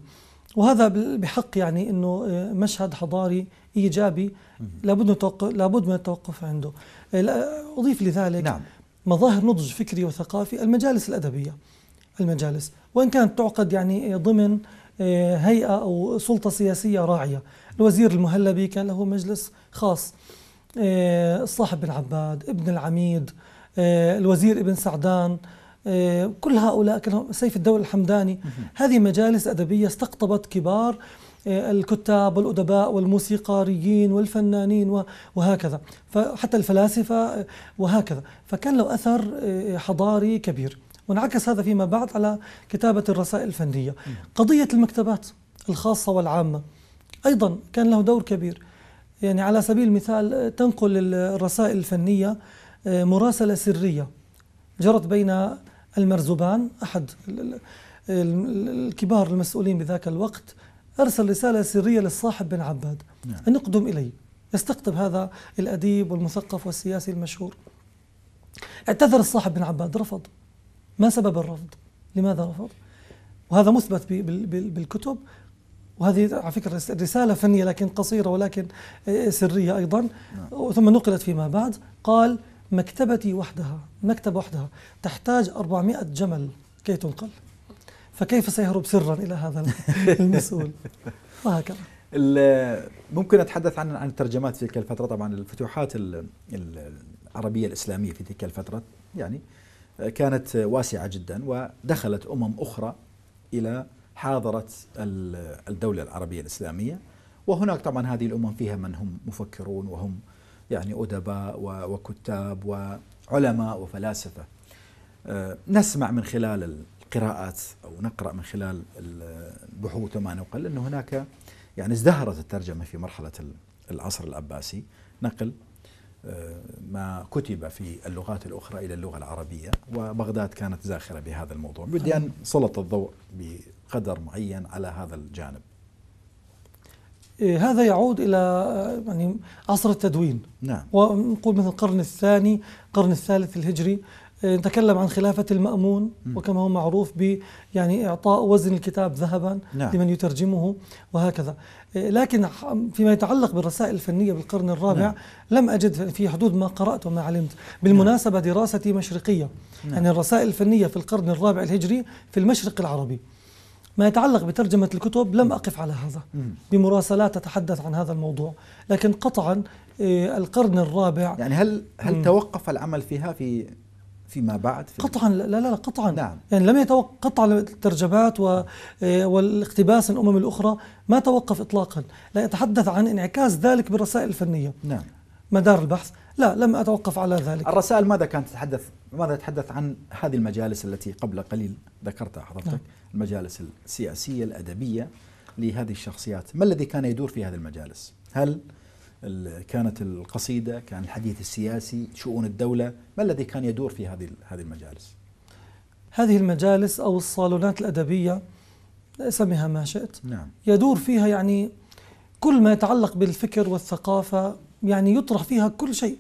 وهذا بحق يعني أنه آه، مشهد حضاري إيجابي لابد من التوقف لابد من التوقف عنده. آه، لا، أضيف لذلك نعم. مظاهر نضج فكري وثقافي المجالس الأدبية. المجالس. وإن كانت تعقد يعني ضمن آه، هيئة أو سلطة سياسية راعية. الوزير المهلبي كان له مجلس خاص. الصاحب بن عباد ابن العميد الوزير ابن سعدان آه، كل هؤلاء كانوا سيف الدولة الحمداني. هذه مجالس أدبية استقطبت كبار آه، الكتاب والأدباء والموسيقاريين والفنانين وهكذا. فحتى الفلاسفة آه، وهكذا. فكان له أثر آه، حضاري كبير. وانعكس هذا فيما بعد على كتابة الرسائل الفنية. قضية المكتبات الخاصة والعامة أيضا كان له دور كبير. يعني على سبيل المثال آه، تنقل الرسائل الفنية آه، مراسلة سرية. جرت بين المرزبان أحد ال- ال- ال- الكبار المسؤولين بذاك الوقت أرسل رسالة سرية للصاحب بن عباد. نعم. أن اقدم إلي. يستقطب هذا الأديب والمثقف والسياسي المشهور. اعتذر الصاحب بن عباد. رفض. ما سبب الرفض؟ لماذا رفض؟ وهذا مثبت بالكتب. وهذه على فكرة رس- رسالة فنية لكن قصيرة ولكن آه، سرية أيضا. ثم نقلت فيما بعد. قال مكتبتي وحدها مكتبة وحدها. تحتاج 400 جمل كي تنقل. فكيف سيهرب سرا إلى هذا المسؤول؟ وهكذا. ممكن أتحدث عن عن الترجمات في تلك الفترة؟ طبعا الفتوحات ال- ال- العربية الإسلامية في تلك الفترة يعني كانت واسعة جدا ودخلت أمم أخرى إلى حاضرة ال- الدولة العربية الإسلامية. وهناك طبعا هذه الأمم فيها من هم مفكرون وهم يعني أدباء و- وكتاب وعلماء وفلاسفة. آه، نسمع من خلال القراءات أو نقرأ من خلال البحوث وما نقل انه هناك يعني ازدهرت الترجمة في مرحلة ال- العصر العباسي. نقل آه، ما كتب في اللغات الأخرى إلى اللغة العربية وبغداد كانت زاخرة بهذا الموضوع. بدي أن سلط الضوء بقدر معين على هذا الجانب. هذا يعود إلى آه، يعني عصر التدوين. نعم. ونقول مثلا القرن الثاني القرن الثالث الهجري آه، نتكلم عن خلافة المأمون وكما هو معروف ب يعني إعطاء وزن الكتاب ذهبا نعم. لمن يترجمه وهكذا. آه، لكن فيما يتعلق بالرسائل الفنية بالقرن الرابع نعم. لم أجد في حدود ما قرأت وما علمت. بالمناسبة دراستي مشرقية. نعم. يعني الرسائل الفنية في القرن الرابع الهجري في المشرق العربي. ما يتعلق بترجمة الكتب لم أقف على هذا. بمراسلات تتحدث عن هذا الموضوع لكن قطعا آه، القرن الرابع يعني هل هل. توقف العمل فيها في فيما بعد في قطعا لا لا لا قطعا نعم. يعني لم يتوقف قطع الترجمات و- آه، والاقتباس من الأمم الأخرى ما توقف اطلاقا لا يتحدث عن انعكاس ذلك بالرسائل الفنية نعم مدار البحث لا لم أتوقف على ذلك. الرسائل ماذا كانت تتحدث؟ ماذا تتحدث عن هذه المجالس التي قبل قليل ذكرتها؟ حضرتك؟ نعم. المجالس السياسية الأدبية لهذه الشخصيات. ما الذي كان يدور في هذه المجالس؟ هل كانت القصيدة كان الحديث السياسي شؤون الدولة؟ ما الذي كان يدور في هذه هذه المجالس؟ هذه المجالس أو الصالونات الأدبية سمها ما شئت نعم. يدور فيها يعني كل ما يتعلق بالفكر والثقافة يعني يطرح فيها كل شيء.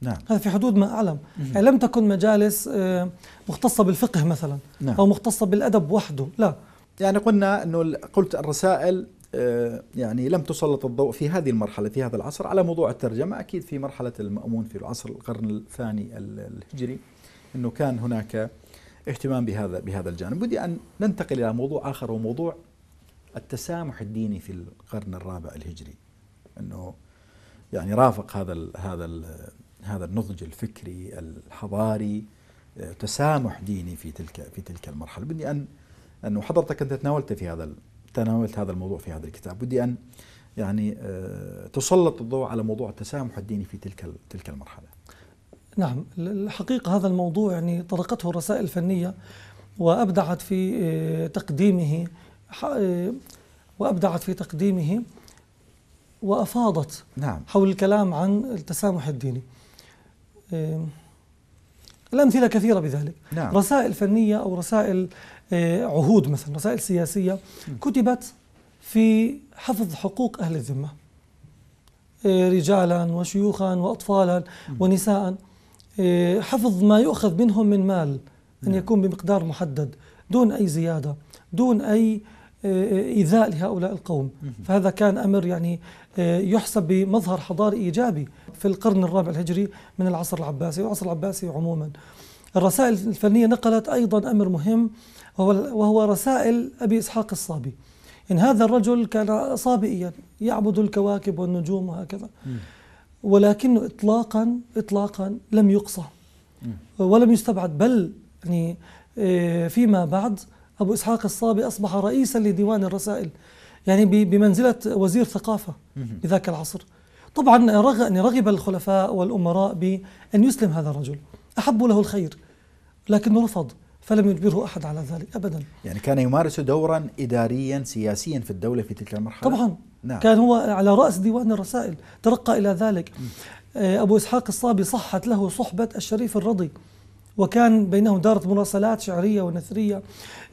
نعم. هذا في حدود ما أعلم. يعني لم تكن مجالس آه، مختصة بالفقه مثلا نعم. أو مختصة بالأدب وحده لا. يعني قلنا ال- قلت الرسائل آه، يعني لم تسلط الضوء في هذه المرحلة في هذا العصر على موضوع الترجمة. أكيد في مرحلة المأمون في العصر القرن الثاني ال- الهجري إنه كان هناك اهتمام بهذا بهذا الجانب. بدي أن ننتقل إلى موضوع آخر وموضوع التسامح الديني في القرن الرابع الهجري. إنه يعني رافق هذا ال هذا ال هذا النضج الفكري الحضاري آه، تسامح ديني في تلك في تلك المرحلة. بدي ان انه حضرتك أنت تناولت في هذا تناولت هذا الموضوع في هذا الكتاب. بدي ان يعني آه، تسلط الضوء على موضوع التسامح الديني في تلك تلك المرحلة. نعم. الحقيقة هذا الموضوع يعني طرقته الرسائل الفنية وأبدعت في آه، تقديمه وأبدعت في تقديمه وأفاضت نعم. حول الكلام عن التسامح الديني. الأمثلة كثيرة بذلك. نعم. رسائل فنية أو رسائل آه، عهود مثلا رسائل سياسية كتبت في حفظ حقوق أهل الذمة. آه، رجالا وشيوخا وأطفالا ونساء. آه، حفظ ما يؤخذ منهم من مال أن نعم. يكون بمقدار محدد دون أي زيادة دون أي إيذاء لهؤلاء القوم. فهذا كان أمر يعني آه، يحسب بمظهر حضاري إيجابي في القرن الرابع الهجري من العصر العباسي والعصر العباسي عموما. الرسائل الفنية نقلت أيضا أمر مهم وهو, وهو رسائل أبي إسحاق الصابي. إن هذا الرجل كان صابئيا يعبد الكواكب والنجوم وهكذا ولكنه إطلاقا إطلاقا لم يقصى ولم يستبعد بل يعني آه، فيما بعد أبو إسحاق الصابي أصبح رئيسا لديوان الرسائل يعني بمنزلة وزير ثقافة بذاك العصر. طبعا يعني رغب الخلفاء والأمراء بأن يسلم هذا الرجل. أحبوا له الخير لكنه رفض فلم يجبره أحد على ذلك أبدا. يعني كان يمارس دورا اداريا سياسيا في الدولة في تلك المرحلة؟ طبعا. نعم. كان هو على رأس ديوان الرسائل ترقى إلى ذلك. آه، أبو إسحاق الصابي صحت له صحبة الشريف الرضي. وكان بينهم دارت مراسلات شعرية ونثرية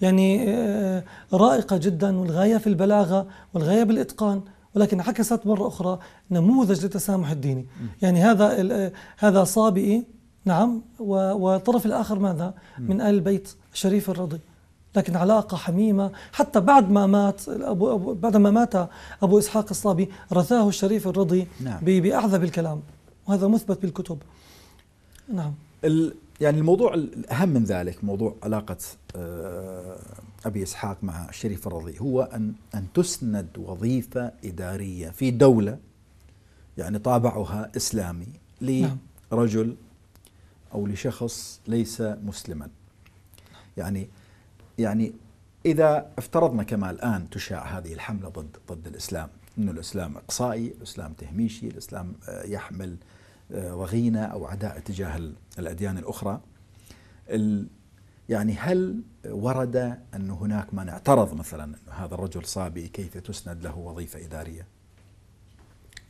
يعني آه، رائقة جدا والغاية في البلاغة والغاية بالإتقان. ولكن عكست مرة أخرى نموذج للتسامح الديني يعني هذا آه، هذا صابئي نعم والطرف الآخر ماذا؟ من آل البيت الشريف الرضي. لكن علاقة حميمة حتى بعد ما مات أبو أبو بعد ما مات أبو إسحاق الصابي رثاه الشريف الرضي نعم. بأعذب الكلام. وهذا مثبت بالكتب. نعم. يعني الموضوع الأهم من ذلك موضوع علاقة آه، أبي إسحاق مع الشريف الرضي هو أن أن تسند وظيفة إدارية في دولة يعني طابعها إسلامي نعم. لرجل أو لشخص ليس مسلما يعني يعني إذا افترضنا كما الآن تشاع هذه الحملة ضد ضد الإسلام أنه الإسلام إقصائي الإسلام تهميشي الإسلام آه، يحمل آه، ضغينة أو عداء تجاه ال- الأديان الأخرى. ال- يعني هل ورد أن هناك من اعترض مثلا أن هذا الرجل صابي كيف تسند له وظيفة إدارية؟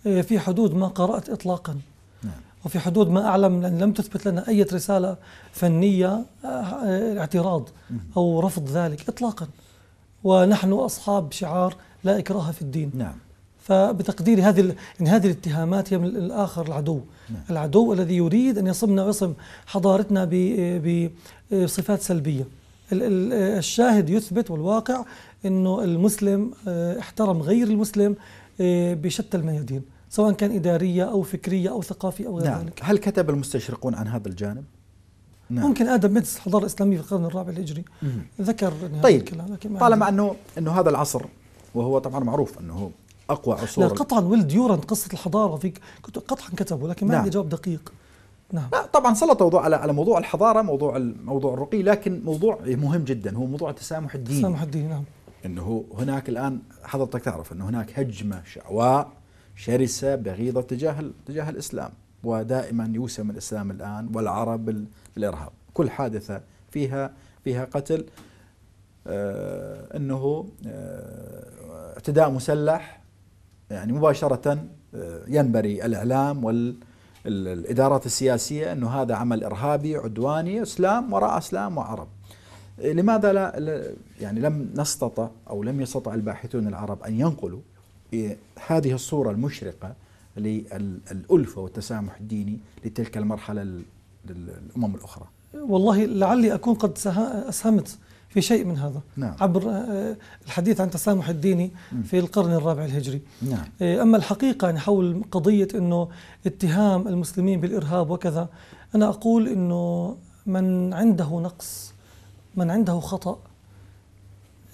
آه، في حدود ما قرأت إطلاقا. نعم. وفي حدود ما أعلم لأن لم تثبت لنا أي رسالة فنية آه، اعتراض أو رفض ذلك إطلاقا. ونحن أصحاب شعار لا إكراه في الدين. نعم. فبتقديري هذه يعني هذه الاتهامات هي من الآخر العدو نعم. العدو الذي يريد أن يصمنا ويصم حضارتنا بصفات سلبية الشاهد يثبت والواقع إنه المسلم آه، احترم غير المسلم آه، بشتى الميادين سواء كان إدارية أو فكرية أو ثقافية أو غير نعم. ذلك هل كتب المستشرقون عن هذا الجانب؟ نعم. ممكن آدم ميدس الحضارة الإسلامية في القرن الرابع الهجري ذكر طيب الكلام لكن طالما انه إنه هذا العصر وهو طبعا معروف أنه أقوى عصور. لا قطعا ويل ديورنت قصة الحضارة في قطعا كتبوا لكن ما نعم. عندي جواب دقيق. نعم. لا طبعا سلط موضوع على على موضوع الحضارة موضوع موضوع الرقي لكن موضوع مهم جدا هو موضوع التسامح الديني. التسامح الديني نعم. إنه هناك الآن حضرتك تعرف إنه هناك هجمة شعواء شرسة بغيضه تجاه تجاه الإسلام ودائما يوسم الإسلام الآن والعرب بالارهاب كل حادثة فيها فيها قتل آه إنه آه اعتداء مسلح يعني مباشرة آه ينبري الإعلام والادارات السياسية إنه هذا عمل إرهابي عدواني إسلام وراء إسلام وعرب لماذا لا يعني لم نستطع أو لم يستطع الباحثون العرب أن ينقلوا هذه الصورة المشرقة للألفة والتسامح الديني لتلك المرحلة للأمم الأخرى. والله لعلي أكون قد أسهمت في شيء من هذا نعم. عبر آه، الحديث عن التسامح الديني في القرن الرابع الهجري نعم. آه، أما الحقيقة يعني حول قضية أنه اتهام المسلمين بالإرهاب وكذا أنا أقول أنه من عنده نقص من عنده خطأ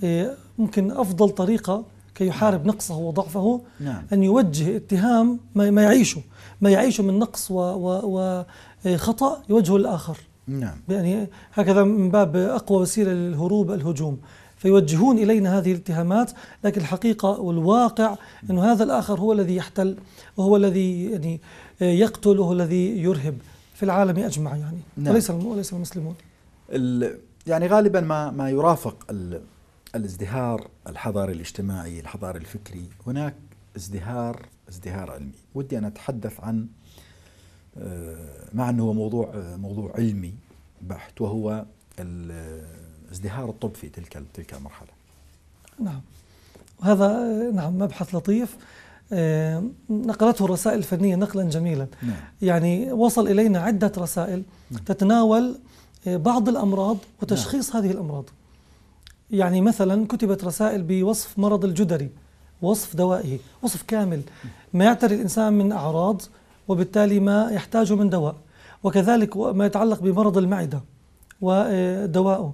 إيه، ممكن أفضل طريقة كي يحارب نقصه وضعفه نعم. أن يوجه اتهام ما يعيشه ما يعيشه من نقص وخطأ يوجهه للآخر نعم. يعني هكذا من باب أقوى وسيلة للهروب الهجوم فيوجهون إلينا هذه الاتهامات لكن الحقيقة والواقع أنه هذا الآخر هو الذي يحتل وهو الذي يعني يقتل وهو الذي يرهب في العالم أجمع يعني نعم. وليس وليس المسلمون يعني غالبا ما ما يرافق الازدهار الحضاري الاجتماعي الحضاري الفكري هناك ازدهار ازدهار علمي ودي أن أتحدث عن مع أنه هو موضوع موضوع علمي بحت وهو ازدهار الطب في تلك تلك المرحلة. نعم. وهذا نعم مبحث لطيف. آه، نقلته الرسائل الفنية نقلا جميلا. نعم. يعني وصل إلينا عدة رسائل نعم. تتناول آه، بعض الأمراض وتشخيص نعم. هذه الأمراض. يعني مثلا كتبت رسائل بوصف مرض الجدري وصف دوائه وصف كامل. ما يعتري الإنسان من أعراض وبالتالي ما يحتاجه من دواء وكذلك ما يتعلق بمرض المعدة ودوائه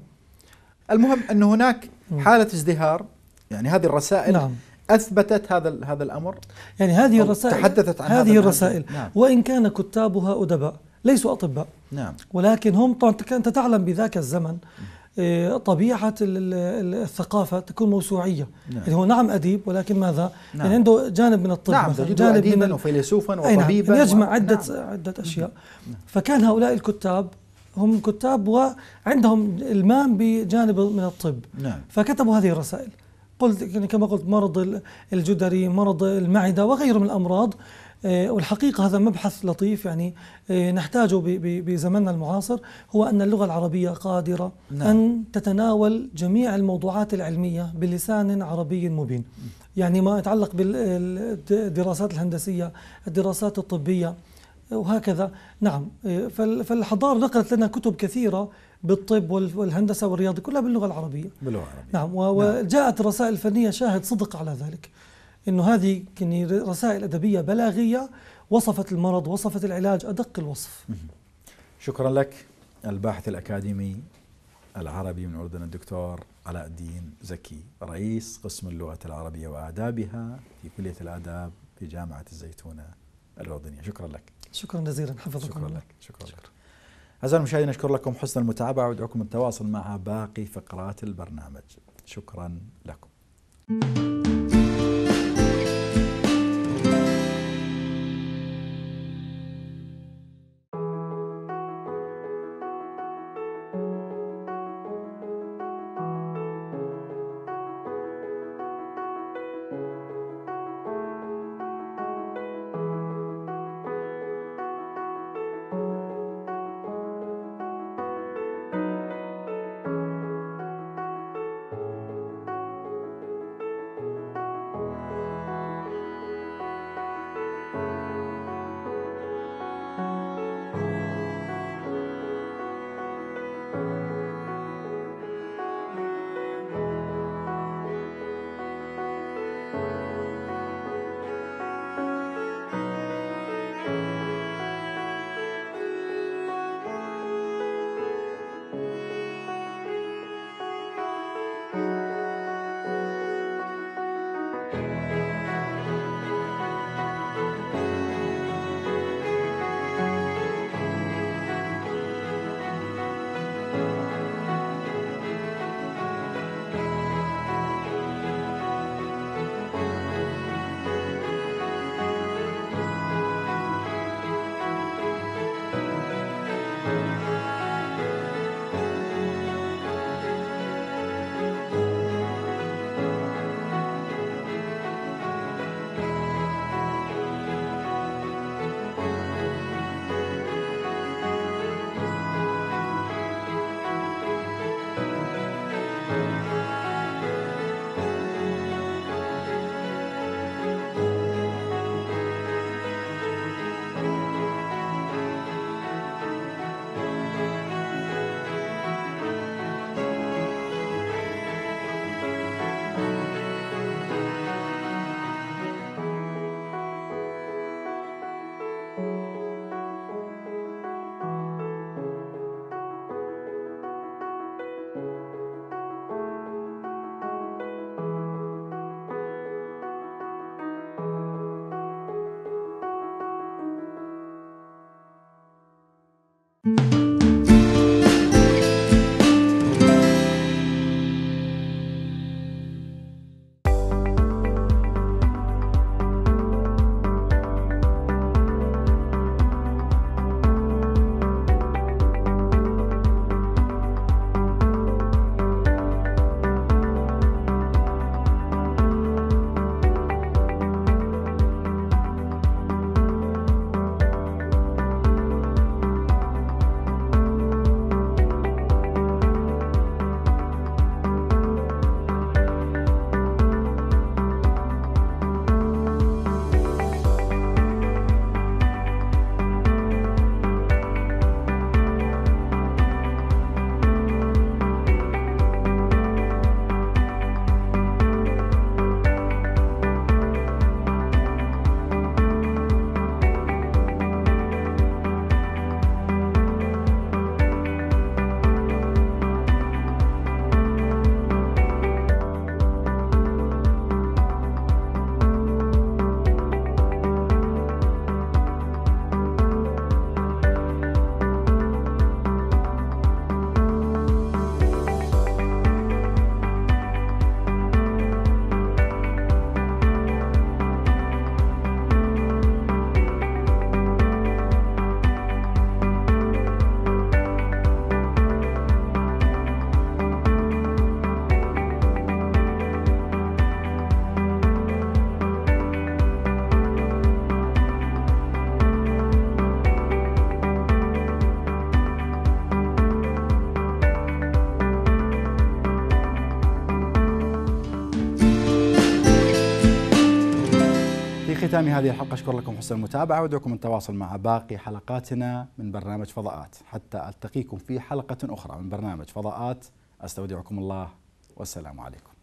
المهم أن هناك حالة ازدهار يعني هذه الرسائل نعم. أثبتت هذا هذا الأمر؟ يعني هذه الرسائل تحدثت عن هذه الرسائل. نعم. وإن كان كتابها أدباء ليسوا أطباء. نعم. ولكن هم طبعا أنت تعلم بذاك الزمن. طبيعة الثقافة تكون موسوعية نعم. يعني هو نعم أديب ولكن ماذا نعم. يعني عنده جانب من الطب نعم جانب أديبا من وفيلسوفا نعم. وطبيبا نعم. يجمع عدة نعم. عدة أشياء نعم. فكان هؤلاء الكتاب هم كتاب وعندهم إلمام بجانب من الطب نعم. فكتبوا هذه الرسائل قلت يعني كما قلت مرض الجدري مرض المعدة وغيره من الأمراض آه، والحقيقة هذا مبحث لطيف يعني آه، نحتاجه بزمننا المعاصر هو أن اللغة العربية قادرة نعم. أن تتناول جميع الموضوعات العلمية بلسان عربي مبين. يعني ما يتعلق بالدراسات الهندسية الدراسات الطبية وهكذا. نعم آه، فالحضارة نقلت لنا كتب كثيرة بالطب والهندسة والرياضة كلها باللغة العربية. باللغة العربية. نعم, نعم. وجاءت الرسائل الفنية شاهد صدق على ذلك. إنه هذه يعني رسائل أدبية بلاغية وصفت المرض وصفت العلاج أدق الوصف. شكرا لك الباحث الأكاديمي العربي من الاردن الدكتور علاء الدين زكي رئيس قسم اللغة العربية وآدابها في كلية الآداب في جامعة الزيتونة الأردنية. شكرا لك. شكرا جزيلا حفظكم شكرا لك شكرا لك. أعزائي المشاهدين أشكر لكم حسن المتابعة وأدعوكم التواصل مع باقي فقرات البرنامج. شكرا لكم. ختام هذه الحلقة. أشكر لكم حسن المتابعة وأدعوكم التواصل مع باقي حلقاتنا من برنامج فضاءات. حتى ألتقيكم في حلقة أخرى من برنامج فضاءات. أستودعكم الله والسلام عليكم.